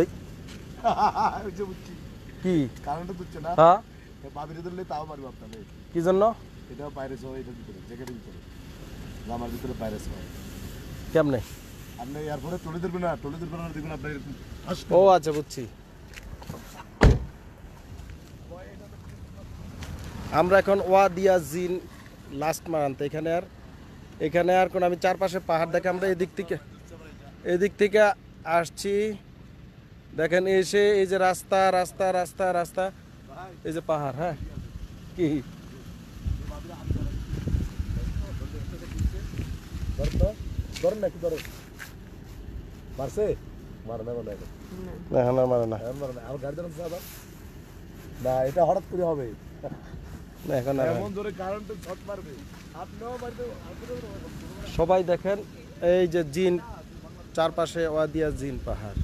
এই। কি? কারেন্টও দিচ্ছে না? হ্যাঁ। বাবিরে ধরলে তাও পারব আপনাদের কি জন্য? এটাও পাইরেস হয় এটার ভিতরে জ্যাকেটের ভিতরে। জামার ভিতরে পাইরেস হয় কেমনে? আপনি এয়ারপোর্টে টলি ধরবেন না টলি ধরবেন না দেখুন আপনার ও আচ্ছা বুঝছি। আমরা এখন ওয়াদিয়া জিন লাস্ট মান্থ এখানে আর এখানে আর কোন আমি চারপাশে পাহাড় দেখে আমরা এদিক থেকে এদিক থেকে আসছি। দেখেন এসে এই যে রাস্তা রাস্তা রাস্তা রাস্তা। এই যে পাহাড় হ্যাঁ? কি? না এটা হঠাৎ করে হবে। সবাই দেখেন এই যে জিন চারপাশে ওয়াদিয়া জিন পাহাড়।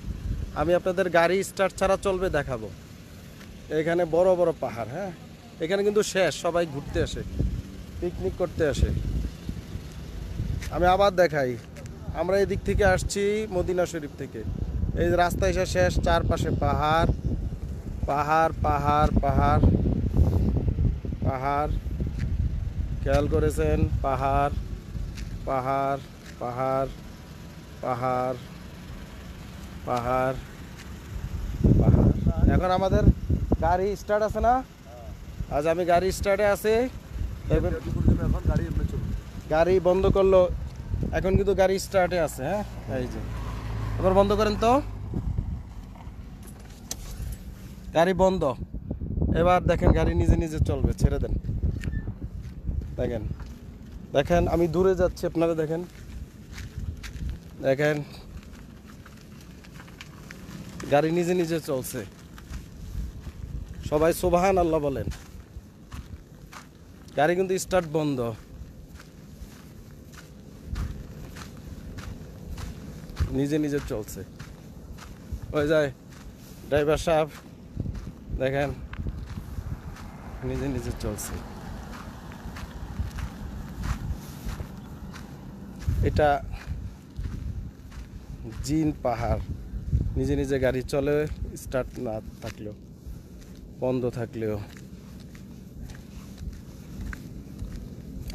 আমি আপনাদের গাড়ি স্টার্ট ছাড়া চলবে দেখাবো। এখানে বড় বড় পাহাড় হ্যাঁ? এখানে কিন্তু শেষ, সবাই ঘুরতে আসে পিকনিক করতে আসে। আমি আবার দেখাই, আমরা এদিক থেকে আসছি মদিনা শরীফ থেকে। এই রাস্তা এসে শেষ, চারপাশে পাহাড় পাহাড় পাহাড় পাহাড় পাহাড়। খেয়াল করেছেন? পাহাড় পাহাড় পাহাড়। পাহাড় পাহাড় পাহাড়। এখন আমাদের গাড়ি স্টার্ট আছে না? আজ আমি গাড়ি স্টার্টে আছি। গাড়ি বন্ধ করল। এখন কিন্তু গাড়ি স্টার্টে আছে হ্যাঁ? এই যে। এবার বন্ধ করেন তো। গাড়ি বন্ধ। এবার দেখেন গাড়ি নিজে নিজে চলবে, ছেড়ে দেন। দেখেন। দেখেন, আমি দূরে যাচ্ছি, আপনারা দেখেন। দেখেন, গাড়ি নিজে নিজে চলছে। সবাই সোবাহান আল্লাহ বলেন। গাড়ি কিন্তু স্টার্ট বন্ধ। নিজে নিজে চলছে। ওই যায় ড্রাইভার সাহেব, দেখেন, নিজে নিজে চলছে। এটা জিন পাহাড়, নিজে নিজে গাড়ি চলে স্টার্ট না থাকলেও, বন্ধ থাকলেও।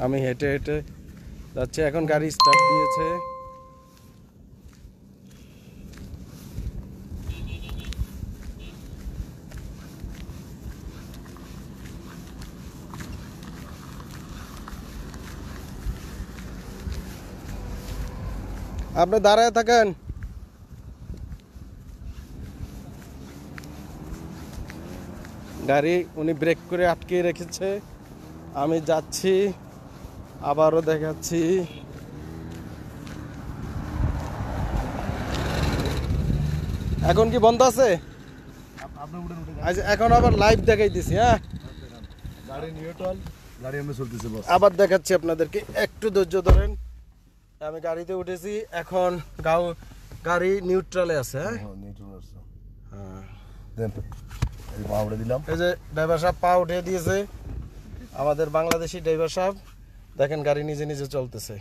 আমি হেঁটে হেঁটে যাচ্ছি, এখন গাড়ি স্টার্ট দিয়েছে। আপনি দাঁড়ায় থাকেন। গাড়ি উনি ব্রেক করে আটকে রেখেছে। আমি যাচ্ছি আবারও দেখাচ্ছি। এখন কি বন্ধ আছে? আজ এখন আবার লাইভ দেখাই দিছি হ্যাঁ। আবার দেখাচ্ছি আপনাদেরকে একটু ধৈর্য ধরেন। আমি গাড়িতে উঠেছি এখন গাও গাড়ি নিউট্রালে আছে হ্যাঁ। হ্যাঁ। পা উঠে দিলাম। এই যে ড্রাইভার সাহেব পা উঠিয়ে দিয়েছে। আমাদের বাংলাদেশি ড্রাইভার সাহেব দেখেন গাড়ি নিজে নিজে চলতেছে।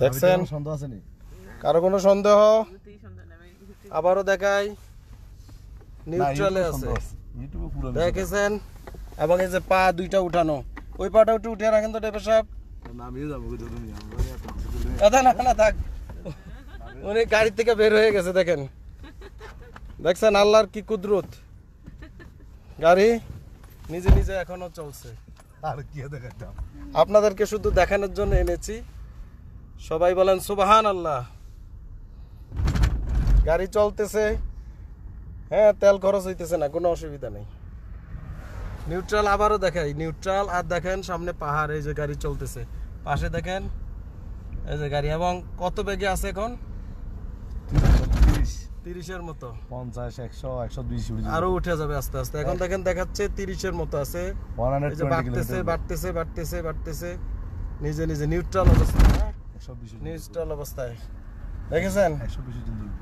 দেখছেন? সন্দেহ আছে কারও কোনো সন্দেহ? আবারও দেখাই। নিউট্রালে আছে। দেখেছেন? এবং এই যে পা দুইটা উঠানো। ওই পাটা একটু উঠে রাখেন তো ড্রাইভার সাহেব। যাব না না থাক। উনি গাড়ি থেকে বের হয়ে গেছে দেখেন। দেখছেন আল্লাহর কি কুদরত? গাড়ি নিজে নিজে এখনও চলছে। আর কি দেখাতাম আপনাদেরকে শুধু দেখানোর জন্য এনেছি। সবাই বলেন সুবাহান আল্লাহ গাড়ি চলতেছে। হ্যাঁ তেল খরচ হইতেছে না কোনো অসুবিধা নেই। নিউট্রাল আবারও দেখাই নিউট্রাল আর দেখেন সামনে পাহাড় এই যে গাড়ি চলতেছে। পাশে দেখেন এই যে গাড়ি এবং কত বেগে আছে এখন? তিরিশের মতো। পঞ্চাশ একশো একশো দুইশ আরও উঠে যাবে আস্তে আস্তে। এখন দেখেন দেখাচ্ছে তিরিশের মতো আছে। বাড়তেছে বাড়তেছে বাড়তেছে বাড়তেছে। নিজে নিজে নিউট্রাল অবস্থা। হ্যাঁ? একশো বিশ নিউট্রাল অবস্থায়। দেখেছেন?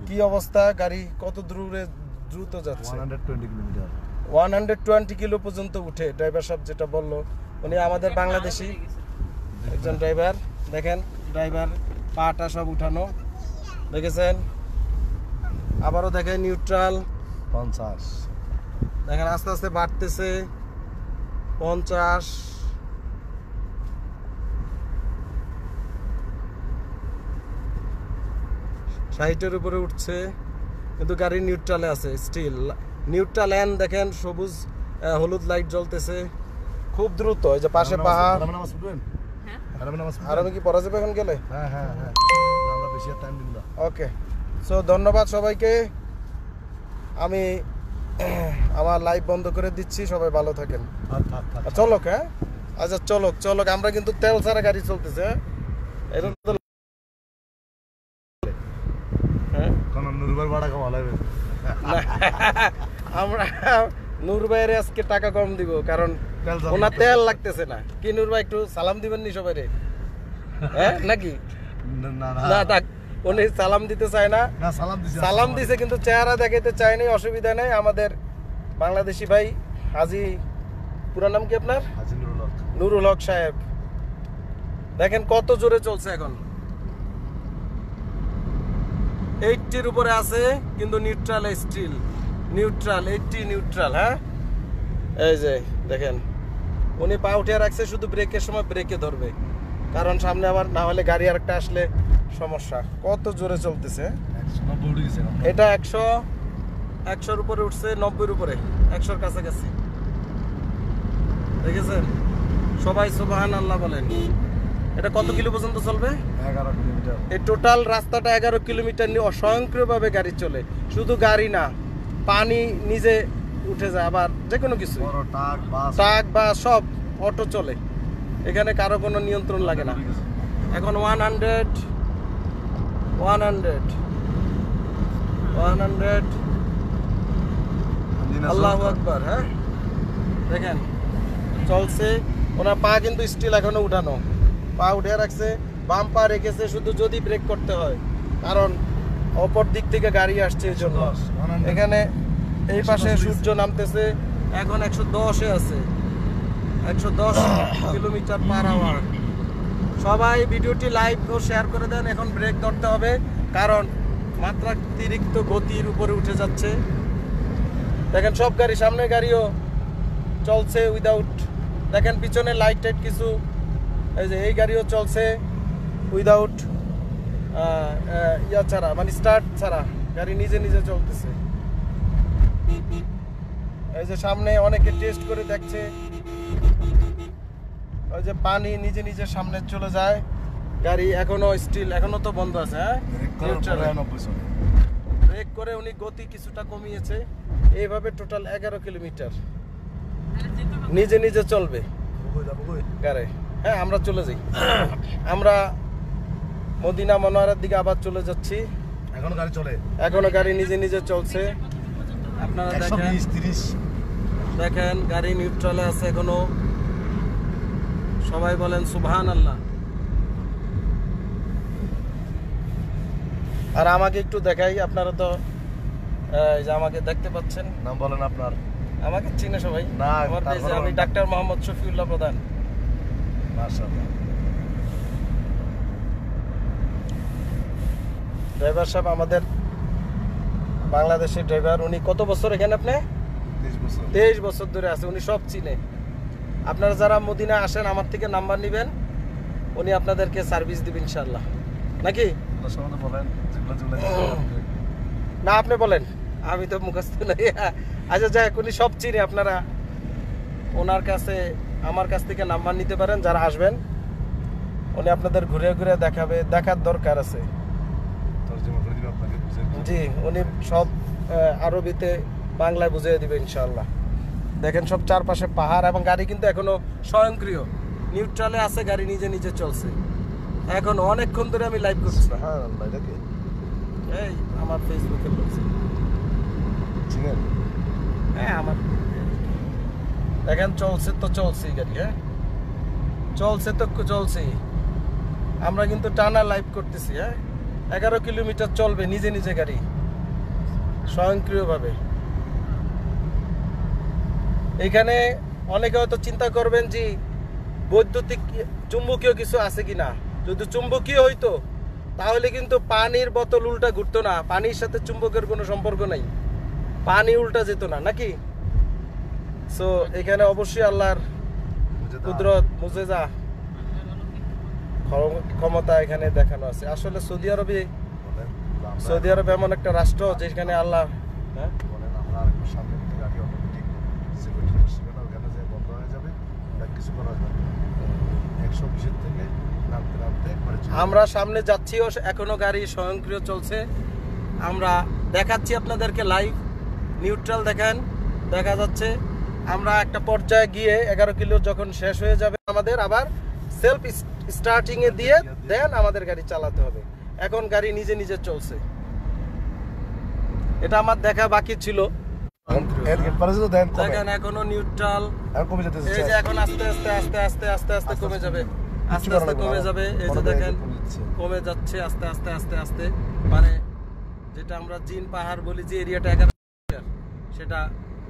কি অবস্থা? গাড়ি কত দূরে দ্রুত যাচ্ছে? One hundred twenty kilometre. One hundred twenty kilo পর্যন্ত উঠে ড্রাইভার সাহেব যেটা বলল। উনি আমাদের বাংলাদেশি। একজন ড্রাইভার দেখেন ড্রাইভার পাটা সব উঠানো। দেখেছেন? আবারও দেখেন নিউট্রাল পঞ্চাশ। দেখেন আস্তে আস্তে বাড়তেছে। পঞ্চাশ। ষাটের উপরে উঠছে। কিন্তু গাড়ি নিউট্রালে আছে স্টিল নিউট্রাল এন দেখেন সবুজ হলুদ লাইট জ্বলতেছে। খুব দ্রুত এই যে পাশে পাহাড়। নামাজ আর আমি কি পড়া যাবে এখন গেলে? হ্যাঁ হ্যাঁ হ্যাঁ। আমরা বেশি টাইম দিন ওকে সো ধন্যবাদ সবাইকে। আমি আমার লাইভ বন্ধ করে দিচ্ছি। সবাই ভালো থাকেন। থাক থাক থাক আর চলক হ্যাঁ? আচ্ছা চলক চলক। আমরা কিন্তু তেল ছাড়া গাড়ি চলতেছে। হ্যাঁ? তো হ্যাঁ? আমরা নূর ভাইয়ের আজকে টাকা কম দিব কারণ তেল ওনার তেল লাগতেছে না। কি নূর ভাই একটু সালাম দিবেন নি সবাই রে হ্যাঁ নাকি? না না। না থাক। উনি সালাম দিতে চায় না। সালাম দিছে কিন্তু চেহারা দেখাইতে চায়নি অসুবিধা নেই। আমাদের বাংলাদেশি ভাই হাজি পুরা নাম কি আপনার? নুরুল হক। সাহেব। দেখেন কত জোরে চলছে এখন। এইটটির উপরে আছে কিন্তু neutral still neutral eighty neutral হ্যাঁ? এই যে দেখেন। উনি পা উঠে রাখছে শুধু ব্রেকের সময় ব্রেকে ধরবে। কারণ সামনে আবার না হলে গাড়ি আরেকটা আসলে সমস্যা। কত জোরে চলতেছে। এটা একশো একশোর উপরে উঠছে নব্বইয়ের উপরে। একশোর কাছাকাছি। দেখেছেন? সবাই সুবাহান আল্লাহ বলেন। এটা কত কিলো পর্যন্ত চলবে? এগারো কিলোমিটার। এই টোটাল রাস্তাটা এগারো কিলোমিটার নিয়ে অস্বয়ংক্রিয়ভাবে গাড়ি চলে। শুধু গাড়ি না পানি নিজে উঠে যায় আবার যে কোনো কিছু ট্রাক বা সব অটো চলে। এখানে কারও কোনো নিয়ন্ত্রণ লাগে না। এখন one hundred one hundred one hundred দিন আছে আল্লাহ আকবার হ্যাঁ দেখেন চলছে। ওনার পা কিন্তু স্টিল এখনও উঠানো। পা উঠে রাখছে বাম পা রেখেছে শুধু যদি ব্রেক করতে হয়। কারণ অপর দিক থেকে গাড়ি আসছে এই জন্য। 110, 100 এখানে এই পাশে সূর্য নামতেছে এখন একশো দশে আছে। একশো দশ কিলোমিটার পার আওয়ার সবাই ভিডিওটি লাইভ ও শেয়ার করে দেন, এখন ব্রেক ধরতে হবে, কারণ মাত্রাতিরিক্ত গতির উপরে উঠে যাচ্ছে। দেখেন, সব গাড়ি সামনে গাড়িও চলছে উইদাউট দেখেন পিছনে লাইট টাইট কিছু, এই যে এই গাড়িও চলছে উইদাউট ইয়া ছাড়া মানে স্টার্ট ছাড়া, গাড়ি নিজে নিজে চলতেছে। এই যে সামনে অনেকে টেস্ট করে দেখছে। ওই যে পানি নিজে নিজে সামনে চলে যায় গাড়ি এখনও স্টিল এখনও তো বন্ধ আছে হ্যাঁ? ব্রেক করে উনি গতি কিছুটা কমিয়েছে এইভাবে টোটাল এগারো কিলোমিটার। নিজে নিজে চলবে। কই যাব কই? গাড়ি। হ্যাঁ আমরা চলে যাই। আমরা মদিনা মনোয়ারের দিকে আবার চলে যাচ্ছি। এখনও গাড়ি চলে। এখনও গাড়ি নিজে নিজে চলছে। আপনারা দেখেন তিরিশ। দেখেন গাড়ি নিউট্রালে আছে এখনও। সবাই বলেন সুবহান আল্লাহ আর আমাকে একটু দেখাই আপনারা তো এই যে আমাকে দেখতে পাচ্ছেন। নাম বলেন আপনার। আমাকে চিনে সবাই। না, আমি ডাক্তার মোহাম্মদ শফিউল্লাহ প্রধান। ড্রাইভার সাহেব আমাদের বাংলাদেশের ড্রাইভার উনি কত বছর এখানে আপনি? তেইশ বছর ধরে আছে উনি সব চিনে। আপনারা যারা মদিনা আসেন আমার থেকে নাম্বার নেবেন। উনি আপনাদেরকে সার্ভিস দিবেন ইনশাল্লাহ নাকি? না আপনি বলেন। আমি তো মুখস্থ নাই। আচ্ছা যাই উনি সব চিনি আপনারা। ওনার কাছে আমার কাছ থেকে নাম্বার নিতে পারেন যারা আসবেন। উনি আপনাদের ঘুরে ঘুরে দেখাবে দেখার দরকার আছে। দিবে জি উনি সব আরবিতে বাংলায় বুঝিয়ে দিবে ইনশাআল্লাহ। দেখেন সব চারপাশে পাহাড় এবং গাড়ি কিন্তু এখনও স্বয়ংক্রিয়। নিউট্রালে আছে গাড়ি নিজে নিজে চলছে। এখন অনেকক্ষণ ধরে আমি লাইভ করছি। হ্যাঁ এই আমার ফেসবুকে বলছি। হ্যাঁ আমার দেখেন চলছে তো চলছেই গাড়ি হ্যাঁ? চলছে তো চলছেই আমরা কিন্তু টানা লাইভ করতেছি হ্যাঁ? এগারো কিলোমিটার চলবে নিজে নিজে গাড়ি। স্বয়ংক্রিয়ভাবে। এখানে অনেকে হয়তো চিন্তা করবেন যে বৈদ্যুতিক চুম্বকীয় কিছু আছে কিনা। যদি চুম্বকীয় হইতো তাহলে কিন্তু পানির বোতল উল্টা ঘুরতো না। পানির সাথে চুম্বকের কোনো সম্পর্ক নাই। পানি উল্টা যেত না নাকি? সো এখানে অবশ্যই আল্লাহর কুদরত মুজেজা। ক্ষম- ক্ষমতা এখানে দেখানো আছে। আসলে সৌদি আরবে সৌদি আরব এমন একটা রাষ্ট্র যেখানে আল্লাহ হ্যাঁ? আমরা সামনে যাচ্ছিও এখনও গাড়ি স্বয়ংক্রিয় চলছে। আমরা দেখাচ্ছি আপনাদেরকে লাইভ নিউট্রাল দেখেন, দেখা যাচ্ছে। আমরা একটা পর্যায়ে গিয়ে এগারো কিলো যখন শেষ হয়ে যাবে আমাদের, আবার সেলফ স্টার্টিং এ দিয়ে দেন আমাদের গাড়ি চালাতে হবে। এখন গাড়ি নিজে নিজে চলছে। এটা আমার দেখা বাকি ছিল। এখন দেখেন নিউট্রাল এখন কমে যেতেছে এই যে এখন আস্তে আস্তে আস্তে আস্তে আস্তে আস্তে কমে যাবে। আস্তে আস্তে কমে যাবে। এই যে দেখেন কমে যাচ্ছে আস্তে আস্তে আস্তে আস্তে। মানে যেটা আমরা জিন পাহাড় বলি যে এরিয়াটা এগারো সেটা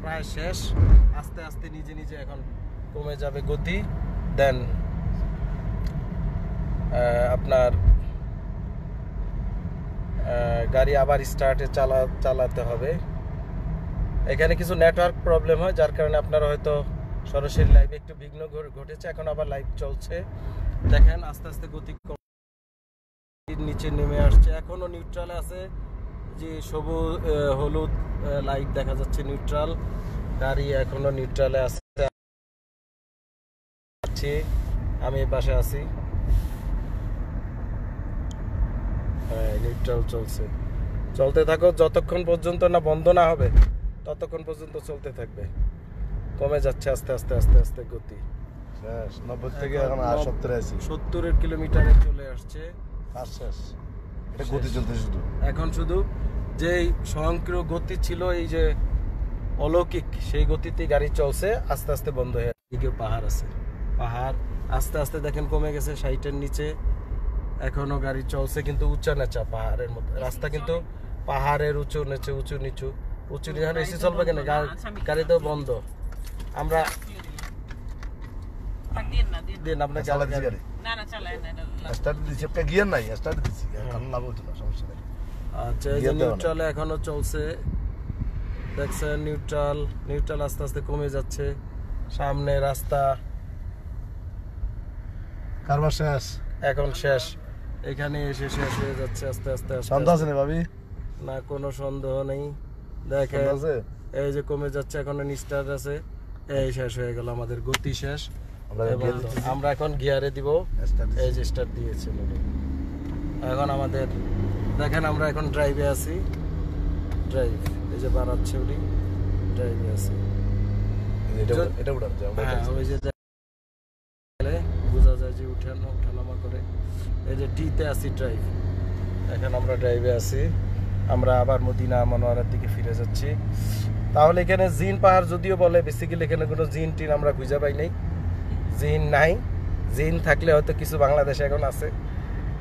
প্রায় শেষ। আস্তে আস্তে নিজে নিজে এখন কমে যাবে গতি। দেন আপনার গাড়ি আবার স্টার্টে চালা চালাতে হবে। এখানে কিছু নেটওয়ার্ক প্রবলেম হয়, যার কারণে আপনারা হয়তো সরাসরি লাইভে একটু বিঘ্ন ঘটেছে, এখন আবার লাইভ চলছে। দেখেন, আস্তে আস্তে গতি নিচে নেমে আসছে। এখনও নিউট্রালে আছে, যে সবুজ হলুদ লাইট দেখা যাচ্ছে নিউট্রাল গাড়ি এখনও নিউট্রালে আছে। আমি পাশে আছি। হ্যাঁ নিউট্রাল চলছে। চলতে থাকো, যতক্ষণ পর্যন্ত না বন্ধ না হবে। ততক্ষণ পর্যন্ত চলতে থাকবে। কমে যাচ্ছে আস্তে আস্তে আস্তে আস্তে গতি। নব্বই থেকে এখন সত্তরে আছি। সত্তরের কিলোমিটারে চলে আসছে। এটা গতি চলতে শুধু। এখন শুধু যেই স্বয়ংক্রিয় গতি ছিল এই যে অলৌকিক সেই গতিতে গাড়ি চলছে আস্তে আস্তে বন্ধ হয়ে এদিকে পাহাড় আছে। পাহাড় আস্তে আস্তে দেখেন কমে গেছে সাইটের নিচে। এখনও গাড়ি চলছে কিন্তু উঁচা নেচা পাহাড়ের মতো। রাস্তা কিন্তু পাহাড়ের উঁচু নিচে উঁচু নিচু। এসি চলবে কেন? গাড়ি তো বন্ধ। আমরা দিন না দিন। দিন আপনার চালা গাড়ি। না না চালায় না স্টার্ট দিছি একটা গিয়ার নাই স্টার্ট দিছি। কারণ লাভ হতো না সমস্যা নেই। আচ্ছা এই যে গিয়ার দেওয়া নাই। নিউট্রাল এখনও চলছে। দেখছেন নিউট্রাল নিউট্রাল আস্তে আস্তে কমে যাচ্ছে। সামনে রাস্তা। কারবার শেষ। এখন শেষ। এখানে এসে শেষ হয়ে যাচ্ছে আস্তে আস্তে আস্তে সন্ধ্যা আছে আস্তে। না ভাবি না কোনো সন্দেহ নেই। দেখেন এই যে কমে যাচ্ছে এখন নিস্টার আছে। এই শেষ হয়ে গেল আমাদের গতি শেষ। আমরা এখন গিয়ারে দিব। এই যে স্টার্ট দিয়েছে এখন আমাদের দেখেন আমরা এখন ড্রাইভে আছি। ড্রাইভ এই যে বাড়াচ্ছে উনি ড্রাইভে আছি। এটা যায় হ্যাঁ ওই যে বোঝা যায় যে উঠানো উঠানামা করে। এই যে টিতে আছি ড্রাইভ এখন আমরা ড্রাইভে আছি। আমরা আবার মদিনা মনোয়ারার দিকে ফিরে যাচ্ছি। তাহলে এখানে জিন পাহাড় যদিও বলে বেসিক্যালি এখানে কোনো জিন টিন আমরা খুঁজে পাই নাই। জিন নাই। জিন থাকলে হয়তো কিছু বাংলাদেশে এখন আছে।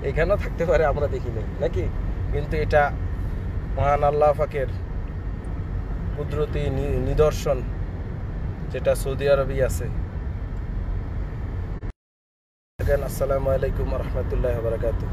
এখানেও থাকতে পারে, আমরা দেখি নাকি? কিন্তু এটা মহান আল্লাহ ফাকের কুদরতি নিদর্শন, যেটা সৌদি আরবই আছে। আসসালামু আলাইকুম রহমতুল্লাহ বারকাতুহ।